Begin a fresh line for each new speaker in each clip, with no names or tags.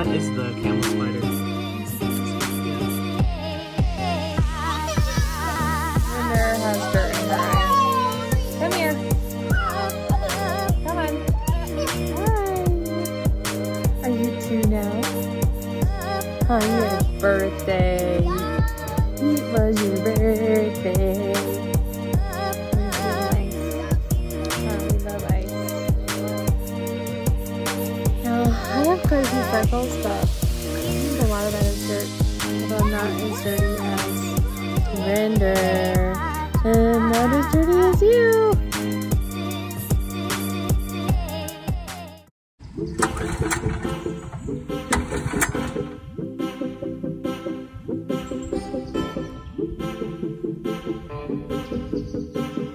That is the camel spider. Come here. Come on. Are you two now? Birthday. A lot of that is dirt. Although not as dirty as Render. And not as dirty as you.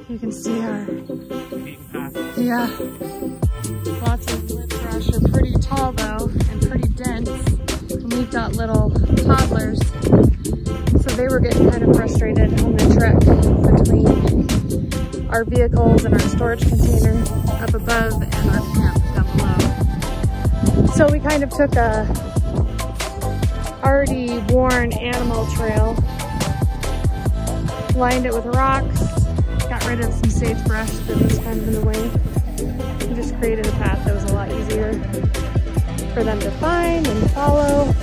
You can see our, yeah, lots of thrush are pretty tall though toddlers, so they were getting kind of frustrated on the trek between our vehicles and our storage container up above and our camp down below. So we kind of took a already worn animal trail, lined it with rocks, got rid of some sagebrush that was kind of in the way, and just created a path that was a lot easier for them to find and follow.